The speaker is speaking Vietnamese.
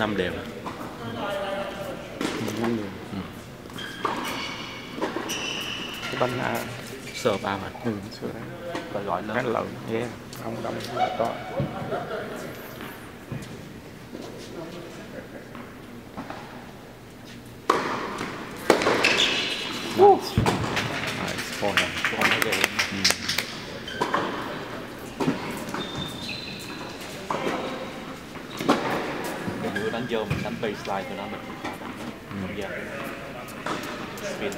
Năm đều. Năm đường Ừ. cái bánh à, sơ ba mình ừ, xưa đó và gọi cái lớn. Lợn yeah. ông đông là to đánh vô mình đánh baseline của nó mình cũng khó đánh không gian spin